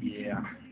yeah.